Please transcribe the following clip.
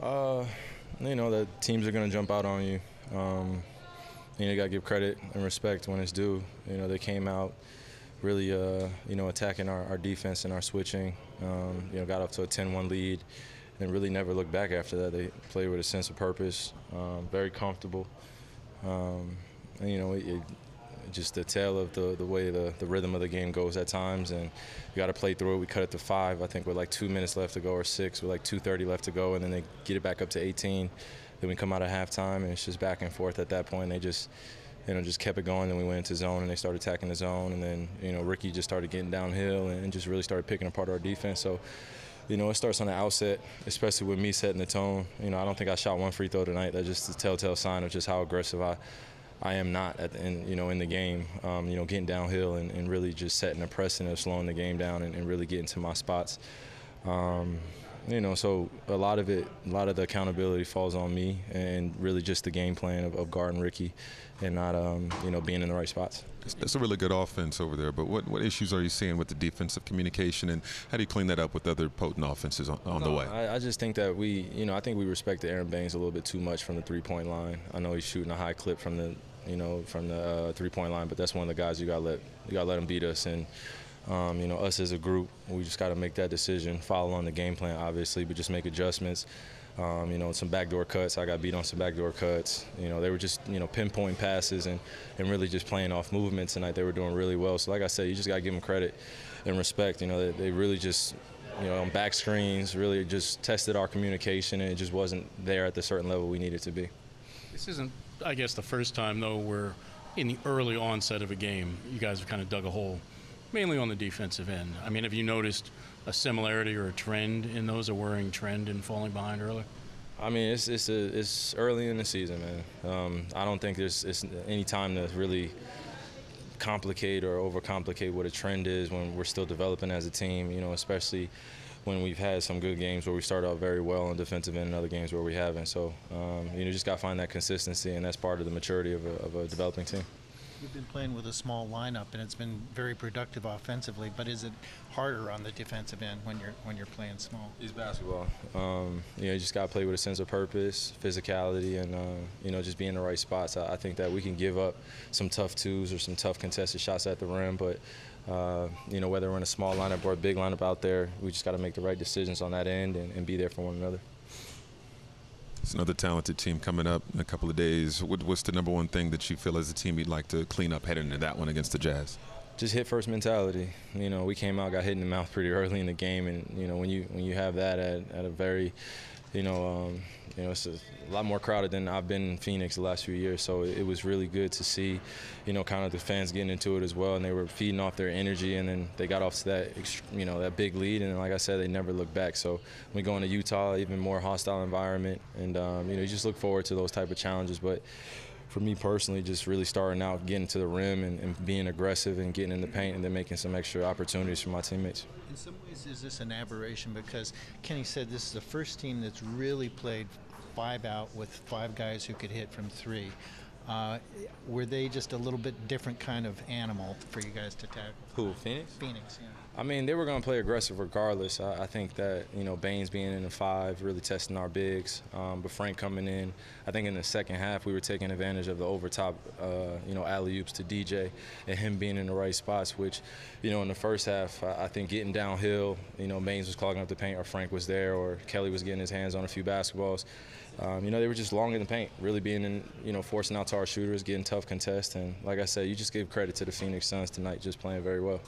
Uh, you know the teams are going to jump out on you. Um, you know, you got to give credit and respect when it's due. You know, they came out really, uh, you know, attacking our, our, defense and our switching. Um, you know, got up to a 10-1 lead and really never looked back after that. They played with a sense of purpose, um, very comfortable. Um, and, you know, it, it, just the tale of the, the way the, the rhythm of the game goes at times, and you got to play through it. We cut it to five, I think, with like two minutes left to go, or six with like 2:30 left to go, and then they get it back up to 18. Then we come out at halftime, and it's just back and forth at that point. They just you know, just kept it going. Then we went into zone and they started attacking the zone. And then, you know, Ricky just started getting downhill and just really started picking apart our defense. So, you know, it starts on the outset, especially with me setting the tone. You know, I don't think I shot one free throw tonight. That's just a telltale sign of just how aggressive I, I am not at the, in, you know, in the game. Um, you know, getting downhill and, and, really just setting a precedent of slowing the game down and, and really getting to my spots. Um, you know, so a lot of it, a lot of the accountability falls on me, and really just the game plan of, of guarding Ricky, and not, um, you know, being in the right spots. It's a really good offense over there, but what, what issues are you seeing with the defensive communication, and how do you clean that up with other potent offenses on, on no, the way? I, I, just think that we, you know, I think we respect the Aaron Baynes a little bit too much from the three-point line. I know he's shooting a high clip from the, you know, from the uh, three-point line, but that's one of the guys you got to let you got to let him beat us and. Um, you know, us as a group, we just got to make that decision, follow on the game plan, obviously, but just make adjustments. Um, you know, some backdoor cuts. I got beat on some backdoor cuts. You know, they were just, you know, pinpoint passes and, and really just playing off movement tonight. They were doing really well. So, like I said, you just got to give them credit and respect. You know, they, they really just, you know, on back screens, really just tested our communication and it just wasn't there at the certain level we needed to be. This isn't, I guess, the first time, though, where in the early onset of a game, you guys have kind of dug a hole mainly on the defensive end. I mean, have you noticed a similarity or a trend in those, a worrying trend in falling behind early? I mean, it's it's a, it's early in the season, man. Um, I don't think there's it's any time to really complicate or overcomplicate what a trend is when we're still developing as a team. You know, especially when we've had some good games where we start out very well on defensive end and other games where we haven't. So, um, you know, just got to find that consistency, and that's part of the maturity of a, of a developing team. You've been playing with a small lineup, and it's been very productive offensively. But is it harder on the defensive end when you're when you're playing small? It's basketball. Um, you know, you just got to play with a sense of purpose, physicality, and uh, you know, just be in the right spots. I, I, think that we can give up some tough twos or some tough contested shots at the rim, but uh, you know, whether we're in a small lineup or a big lineup out there, we just got to make the right decisions on that end and, and be there for one another. It's another talented team coming up in a couple of days. What, what's the number one thing that you feel as a team you'd like to clean up heading into that one against the Jazz? Just hit first mentality. You know, we came out, got hit in the mouth pretty early in the game, and you know when you when you have that at, at a very you know, um, you know, it's a lot more crowded than I've been in Phoenix the last few years. So it was really good to see, you know, kind of the fans getting into it as well, and they were feeding off their energy, and then they got off to that, you know, that big lead, and like I said, they never looked back. So we go into Utah, even more hostile environment, and um, you know, you just look forward to those type of challenges, but for me personally, just really starting out, getting to the rim and, and, being aggressive and getting in the paint and then making some extra opportunities for my teammates. In some ways, is this an aberration? Because Kenny said this is the first team that's really played five out with five guys who could hit from three. Uh, were they just a little bit different kind of animal for you guys to tackle? Who, Phoenix? Phoenix, yeah. I mean, they were going to play aggressive regardless. I, I, think that, you know, Baynes being in the five, really testing our bigs. Um, but Frank coming in, I think in the second half, we were taking advantage of the overtop, uh, you know, alley oops to DJ and him being in the right spots, which, you know, in the first half, I, I think getting downhill, you know, Baynes was clogging up the paint or Frank was there or Kelly was getting his hands on a few basketballs. Um, you know, they were just long in the paint, really being in, you know, forcing out to our shooters, getting tough contests. And like I said, you just give credit to the Phoenix Suns tonight, just playing very well.